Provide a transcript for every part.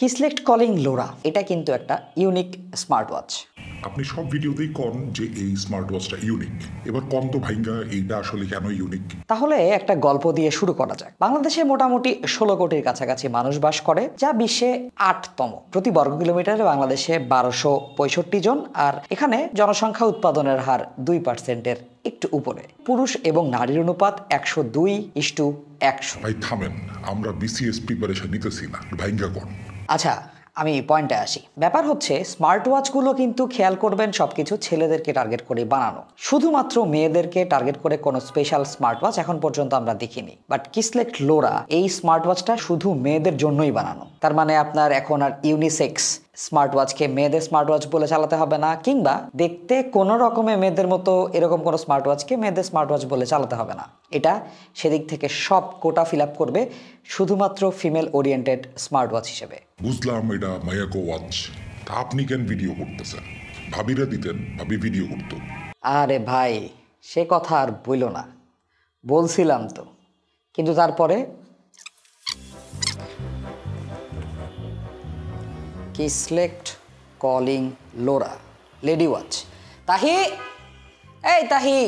কিসলেক্ট calling LORA এটা কিন্তু একটা ইউনিক স্মার্ট ওয়াচ আপনি সব ভিডিওতেই কন যে এই স্মার্ট ওয়াচটা ইউনিক এবার কন তো ভাইঙ্গা এইটা আসলে কেন ইউনিক তাহলে একটা গল্প দিয়ে শুরু করা যাক। বাংলাদেশে মোটামুটি ষোলো কোটির কাছাকাছি মানুষ বাস করে যা বিশ্বে আটতম। প্রতি বর্গ কিলোমিটারে বাংলাদেশে বারোশো পঁয়ষট্টি জন আর এখানে জনসংখ্যা উৎপাদনের হার দুই পার্সেন্টের একটু উপরে। পুরুষ এবং নারীর অনুপাত একশো দুই ইস্টু একশো। ভাই থামেন আমরা বিসিএস প্রিপারেশন নিতেছি না। ভাইঙ্গা কন। আচ্ছা আমি পয়েন্টে আসি। ব্যাপার হচ্ছে স্মার্ট ওয়াচগুলো কিন্তু খেয়াল করবেন সব কিছু ছেলেদেরকে টার্গেট করে বানানো। শুধুমাত্র মেয়েদেরকে টার্গেট করে কোনো স্পেশাল স্মার্ট ওয়াচ এখন পর্যন্ত আমরা দেখিনি। বাট কিসলেক্ট লোরা এই স্মার্ট ওয়াচটা শুধু মেয়েদের জন্যই বানানো। তার মানে আপনার এখন আর ইউনিসেক্স স্মার্ট ওয়াচকে মেয়েদের স্মার্ট ওয়াচ বলে চালাতে হবে না কিংবা দেখতে কোনো রকমের মেয়েদের মতো এরকম কোনো স্মার্ট ওয়াচকে মেয়েদের স্মার্ট ওয়াচ বলে চালাতে হবে না। এটা সেদিক থেকে সব কোটা ফিল করবে শুধুমাত্র ফিমেল ওরিয়েন্টেড স্মার্ট ওয়াচ হিসেবে। বুঝলাম এটা মায়াকো ওয়াচ তা আপনি কেন ভিডিও করতেছেন? ভাবিরা দিতেন ভাবি ভিডিও করতো। আরে ভাই সে কথা আর বইল না। বলছিলাম তো কিন্তু তারপরে কিসলেক্ট কলিং লোরা লেডি ওয়াচ তাহি? এই তাহি।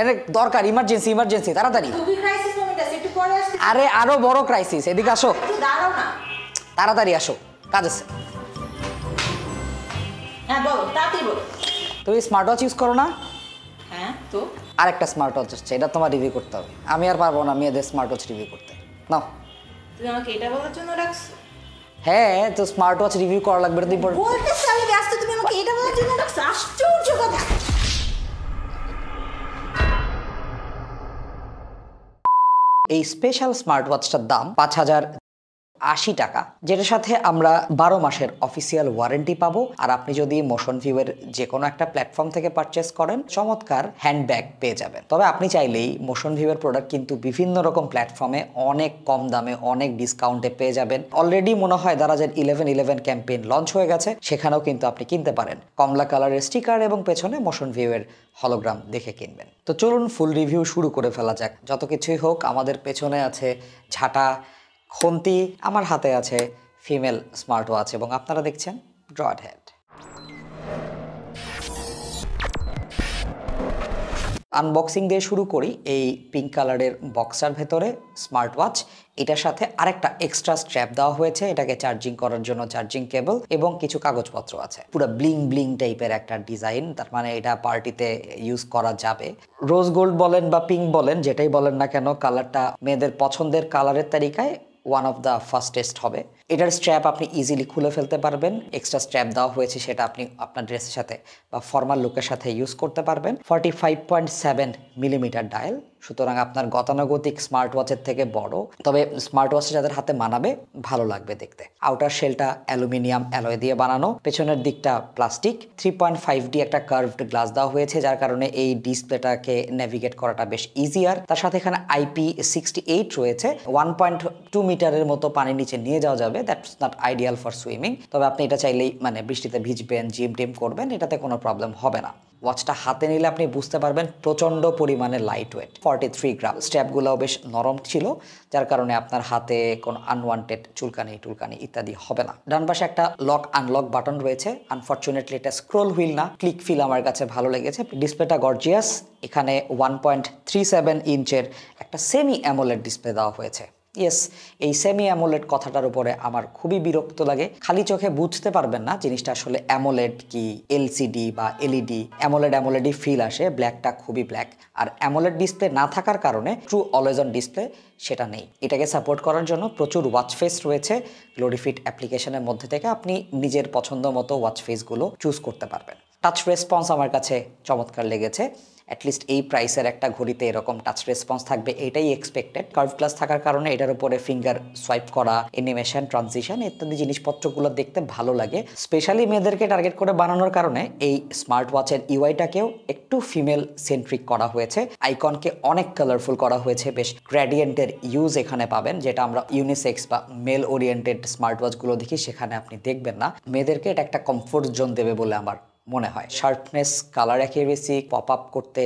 এটা দরকার ইমার্জেন্সি ইমার্জেন্সি তাড়াতাড়ি। আরে আরও বড় ক্রাইসিস এদিকে আসো। তাড়াতাড়ি আসো কাজ আছে। হ্যাঁ তুমি স্মার্ট ওয়াচ ইউজ করো না। হ্যাঁ তো? আরেকটা স্মার্ট ওয়াচ হচ্ছে এটা তোমার রিভিউ করতে হবে। আমি আর পারব না মেয়েদের স্মার্ট ওয়াচ রিভিউ করতে। নাও। তুমি আমাকে এটা বলার জন্য রাখছো হ্যাঁ তো স্মার্ট ওয়াচ রিভিউ করা লাগবে এটা তো important। বলতেছি আমি ব্যস্ত তুমি আমাকে এটা বলার জন্য রাখছো আশ্চর্য কথা। এই স্পেশাল স্মার্ট ওয়াচটার দাম পাঁচ হাজার আশি টাকা, যেটার সাথে আমরা বারো মাসের অফিসিয়াল ওয়ারেন্টি পাবো। আর আপনি যদি মোশন ভিউয়ের যে কোনো একটা প্ল্যাটফর্ম থেকে পারচেস করেন, চমৎকার হ্যান্ডব্যাগ পেয়ে যাবেন। তবে আপনি চাইলেই মোশন ভিউয়ের প্রোডাক্ট কিন্তু বিভিন্ন রকম প্ল্যাটফর্মে অনেক কম দামে, অনেক ডিসকাউন্টে পেয়ে যাবেন। অলরেডি মনে হয় দারাজের ইলেভেন ইলেভেন ক্যাম্পেইন লঞ্চ হয়ে গেছে, সেখানেও কিন্তু আপনি কিনতে পারেন। কমলা কালারের স্টিকার এবং পেছনে মোশন ভিউয়ের হলোগ্রাম দেখে কিনবেন। তো চলুন ফুল রিভিউ শুরু করে ফেলা যাক। যত কিছুই হোক, আমাদের পেছনে আছে ঝাঁটা খন্তি আমার হাতে আছে, ফিমেল স্মার্ট ওয়াচ এবং আপনারা দেখছেন ব্রড হেড আনবক্সিং দিয়ে শুরু করি এই পিঙ্ক কালারের বক্সার ভেতরে স্মার্ট ওয়াচ এটার সাথে আরেকটা এক্সট্রা স্ট্র্যাপ দেওয়া হয়েছে, এটাকে চার্জিং করার জন্য চার্জিং কেবল এবং কিছু কাগজপত্র আছে। পুরো ব্লিং ব্লিং টাইপের একটা ডিজাইন, তার মানে এটা পার্টিতে ইউজ করা যাবে। রোজ গোল্ড বলেন বা পিঙ্ক বলেন, যেটাই বলেন না কেন, কালারটা মেয়েদের পছন্দের কালারের তালিকায় ওয়ান অফ দ্য ফাস্টেস্ট হবে। এটার স্ট্র্যাপ আপনি ইজিলি খুলে ফেলতে পারবেন। এক্সট্রা স্ট্র্যাপ দেওয়া হয়েছে সেটা আপনি আপনার ড্রেসের সাথে বা ফর্মাল লুকের সাথে ইউজ করতে পারবেন। Forty five point seven millimetre dial সুতরাং আপনার গতানুগতিক স্মার্ট ওয়াচের থেকে বড়। তবে স্মার্ট ওয়াচ যাদের হাতে মানাবে, ভালো লাগবে দেখতে। আউটার শেলটা অ্যালুমিনিয়াম অ্যালয় দিয়ে বানানো। পেছনের দিকটা plastic three point five D একটা কার্ভড গ্লাস দেওয়া হয়েছে, যার কারণে এই ডিসপ্লেটাকে নেভিগেট করাটা বেশ ইজিয়ার তার সাথে এখানে আইপি সিক্সটি এইট রয়েছে। ওয়ান পয়েন্ট টু মিটারের মতো পানি নিচে নিয়ে যাওয়া যাবে। That's not ideal for swimming তবে আপনি এটা চাইলেই মানে বৃষ্টিতে ভিজবেন জিম টিম করবেন, এটাতে কোনো প্রবলেম হবে না। ওয়াচটা হাতে নিলে আপনি বুঝতে পারবেন প্রচণ্ড পরিমাণে light weight forty three gram স্ট্র্যাপগুলোও বেশ নরম ছিল, যার কারণে আপনার হাতে কোনো আনওয়ান্টেড চুলকানি, টুলকানি ইত্যাদি হবে না। ডান পাশে একটা লক আনলক বাটন রয়েছে। আনফর্চুনেটলি এটা স্ক্রোল হুইল না। ক্লিক ফিল আমার কাছে ভালো লেগেছে। ডিসপ্লেটা গর্জিয়াস এখানে ওয়ান পয়েন্ট থ্রি সেভেন ইঞ্চের একটা সেমি অ্যামোলেড ডিসপ্লে দেওয়া হয়েছে। ইয়েস এই সেমি অ্যামোলেড কথাটার উপরে আমার খুবই বিরক্ত লাগে। খালি চোখে বুঝতে পারবেন না জিনিসটা আসলে অ্যামোলেড কি এলসিডি বা এলইডি অ্যামোলেড অ্যামোলেডই ফিল আসে ব্ল্যাকটা খুবই ব্ল্যাক আর অ্যামোলেড ডিসপ্লে না থাকার কারণে ট্রু অলওয়েজ অন ডিসপ্লে সেটা নেই। এটাকে সাপোর্ট করার জন্য প্রচুর ওয়াচ ফেস রয়েছে। গ্লোরিফিট অ্যাপ্লিকেশনের মধ্যে থেকে আপনি নিজের পছন্দ মতো ওয়াচ ফেসগুলো চুজ করতে পারবেন। টাচ রেসপন্স আমার কাছে চমৎকার লেগেছে। অ্যাটলিস্ট এই প্রাইসের একটা ঘড়িতে এরকম টাচ রেসপন্স থাকবে, এটাই এক্সপেক্টেড কার্ভ প্লাস থাকার কারণে এটার উপরে ফিঙ্গার সোয়াইপ করা অ্যানিমেশন ট্রানজিশন ইত্যাদি জিনিসপত্রগুলো দেখতে ভালো লাগে। স্পেশালি মেয়েদেরকে টার্গেট করে বানানোর কারণে এই স্মার্ট ওয়াচের ইউআইটাকেও একটু ফিমেল সেন্ট্রিক করা হয়েছে। আইকনকে অনেক কালারফুল করা হয়েছে। বেশ গ্র্যাডিয়েন্টের ইউজ এখানে পাবেন, যেটা আমরা ইউনিসেক্স বা মেল ওরিয়েন্টেড স্মার্ট ওয়াচগুলো দেখি, সেখানে আপনি দেখবেন না। মেয়েদেরকে এটা একটা কমফোর্ট জোন দেবে বলে আমার মনে হয়। Sharpness colour accuracy pop up করতে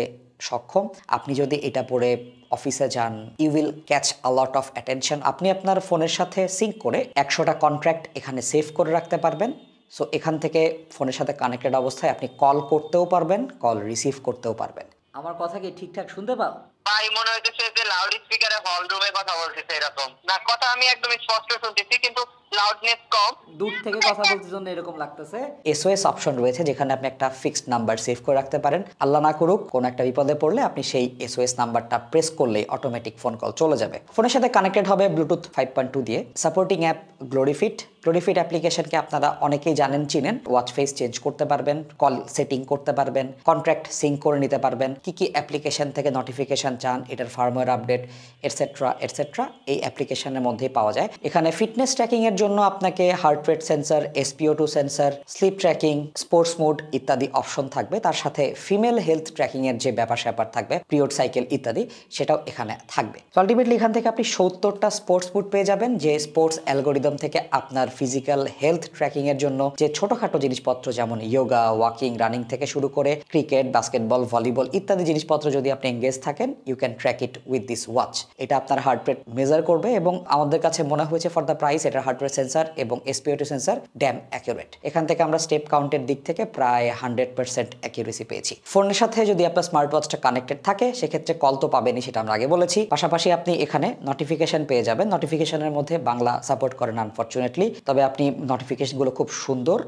সক্ষম। আপনি যদি এটা পরে অফিসে যান you will catch a lot of attention আপনি আপনার ফোনের সাথে সিঙ্ক করে একশোটা কন্ট্রাক্ট এখানে সেভ করে রাখতে পারবেন। সো এখান থেকে ফোনের সাথে কানেক্টেড অবস্থায় আপনি কল করতেও পারবেন কল রিসিভ করতেও পারবেন। আমার কথা কি ঠিকঠাক শুনতে পাও? ভাই মনে হইতেছে যে লাউড স্পিকারে হল রুমে কথা বলতেছে এরকম। না কথা আমি একদম স্পষ্ট শুনতেছি কিন্তু লাউডনেস কম। দূর থেকে কথা বলতে জন্য এরকম লাগতেছে। এসওএস অপশন রয়েছে যেখানে আপনি একটা ফিক্সড নাম্বার সেভ করে রাখতে পারেন। আল্লাহ না করুক, কোন একটা বিপদে পড়লে আপনি সেই এসওএস নাম্বারটা প্রেস করলেই অটোমেটিক ফোন কল চলে যাবে। ফোনের সাথে কানেক্টেড হবে ব্লুটুথ ফাইভ পয়েন্ট টু দিয়ে। সাপোর্টিং অ্যাপ গ্লোরিফিট গ্লোরিফিট অ্যাপ্লিকেশনকে আপনারা অনেকেই জানেন, চিনেন। ওয়াচ ফেস চেঞ্জ করতে পারবেন কল সেটিং করতে পারবেন কন্ট্রাক্ট সিঙ্ক করে নিতে পারবেন। কি কি অ্যাপ্লিকেশন থেকে নোটিফিকেশন চান, এটার ফার্মওয়্যার আপডেট এটসেট্রা এটসেট্রা এই অ্যাপ্লিকেশনের মধ্যেই পাওয়া যায়। এখানে ফিটনেস ট্র্যাকিং এর জন্য আপনাকে heart rate sensor SpO two sensor sleep tracking sports mode ইত্যাদি অপশন থাকবে। তার সাথে ফিমেল হেলথ ট্র্যাকিং এর যে ব্যাপার স্যাপার থাকবে পিরিয়ড সাইকেল ইত্যাদি, সেটাও এখানে থাকবে। আলটিমেটলি এখান থেকে আপনি সত্তরটা স্পোর্টস বুট পেয়ে যাবেন, যে স্পোর্টস অ্যালগোরিদম থেকে আপনার ফিজিক্যাল হেলথ ট্র্যাকিং এর জন্য যে ছোটখাটো জিনিসপত্র, যেমন ইয়োগা ওয়াকিং রানিং থেকে শুরু করে ক্রিকেট বাস্কেটবল ভলিবল ইত্যাদি জিনিসপত্র যদি আপনি এঙ্গেজ থাকেন you can track it with this watch এটা আপনার হার্ট রেট মেজার করবে এবং আমাদের কাছে মনে হয়েছে ফর দ্য প্রাইস এটা হার্ট রেট সেন্সার এবং এসপিওটি সেন্সার ড্যাম অ্যাকিউরেট। এখান থেকে আমরা স্টেপ কাউন্টের দিক থেকে প্রায় হান্ড্রেড পার্সেন্ট অ্যাকিউরেসি পেয়েছি। ফোনের সাথে যদি আপনার স্মার্ট ওয়াচটা কানেক্টেড থাকে, সেক্ষেত্রে কল তো পাবেনই, সেটা আমরা আগে বলেছি। পাশাপাশি আপনি এখানে নোটিফিকেশন পেয়ে যাবেন। নোটিফিকেশনের মধ্যে বাংলা সাপোর্ট করেন আনফর্চুনেটলি তবে আপনি নোটিফিকেশনগুলো খুব সুন্দর।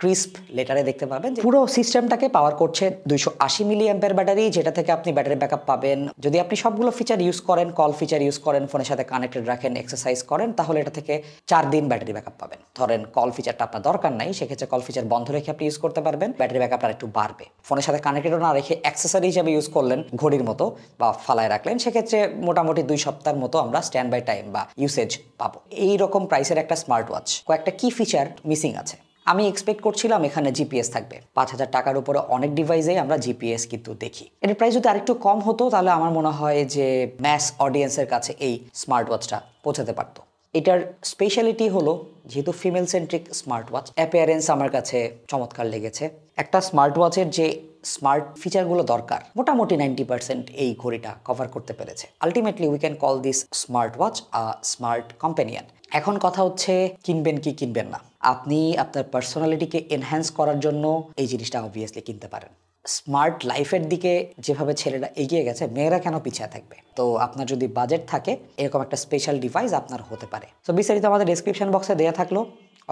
ক্রিস্প লেটারে দেখতে পাবেন পুরো সিস্টেমটাকে পাওয়ার করছে দুইশো আশি মিলি অ্যাম্পের ব্যাটারি যেটা থেকে আপনি ব্যাটারি ব্যাকআপ পাবেন। যদি আপনি সবগুলো ফিচার ইউজ করেন কল ফিচার ইউজ করেন ফোনের সাথে কানেক্টেড রাখেন এক্সারসাইজ করেন, তাহলে এটা থেকে চার দিন ব্যাটারি ব্যাকআপ পাবেন। ধরেন কল ফিচারটা আপনার দরকার নাই, সেক্ষেত্রে কল ফিচার বন্ধ রেখে আপনি ইউজ করতে পারবেন ব্যাটারি ব্যাকআপটা একটু বাড়বে। ফোনের সাথে কানেক্টেড না রেখে অ্যাক্সেসরি হিসেবে ইউজ করলেন, ঘড়ির মতো বা ফালায় রাখলেন, সেক্ষেত্রে মোটামুটি দুই সপ্তাহের মতো আমরা স্ট্যান্ড বাই টাইম বা ইউসেজ পাবো। এই রকম প্রাইসের একটা স্মার্ট ওয়াচ কয়েকটা কি ফিচার মিসিং আছে। আমি এক্সপেক্ট করছিলাম এখানে জিপিএস থাকবে। পাঁচ হাজার টাকার উপরে অনেক ডিভাইসেই আমরা জিপিএস কিন্তু দেখি। এটার প্রাইস যদি আরেকটু কম হতো, তাহলে আমার মনে হয় যে ম্যাস অডিয়েন্সের কাছে এই স্মার্ট ওয়াচটা পৌঁছাতে পারতো। এটার স্পেশালিটি হলো, যেহেতু female centric smart watch appearance আমার কাছে চমৎকার লেগেছে। একটা স্মার্ট ওয়াচের যে স্মার্ট ফিচারগুলো দরকার, মোটামুটি নাইনটি পার্সেন্ট এই ঘড়িটা কভার করতে পেরেছে। Ultimately we can call this smart watch a smart companion এখন কথা হচ্ছে, কিনবেন কি কিনবেন না। আপনি আপনার পার্সোনালিটিকে এনহ্যান্স করার জন্য এই জিনিসটা অবভিয়াসলি কিনতে পারেন। স্মার্ট লাইফের দিকে যেভাবে ছেলেরা এগিয়ে গেছে, মেয়েরা কেন পিছিয়ে থাকবে? তো আপনার যদি বাজেট থাকে, এরকম একটা স্পেশাল ডিভাইস আপনার হতে পারে। তো বিস্তারিত আমাদের ডিসক্রিপশন বক্সে দেওয়া থাকল।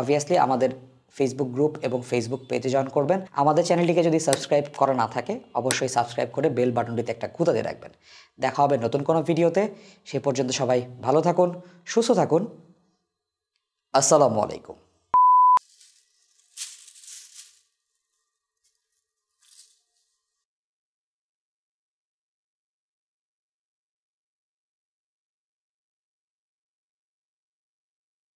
অবভিয়াসলি আমাদের ফেসবুক গ্রুপ এবং ফেসবুক পেজে জয়েন করবেন। আমাদের চ্যানেলটিকে যদি সাবস্ক্রাইব করা না থাকে, অবশ্যই সাবস্ক্রাইব করে বেল বাটনটিতে একটা গুঁতা দিয়ে রাখবেন। দেখা হবে নতুন কোনো ভিডিওতে সে পর্যন্ত সবাই ভালো থাকুন, সুস্থ থাকুন। আসসালামু আলাইকুম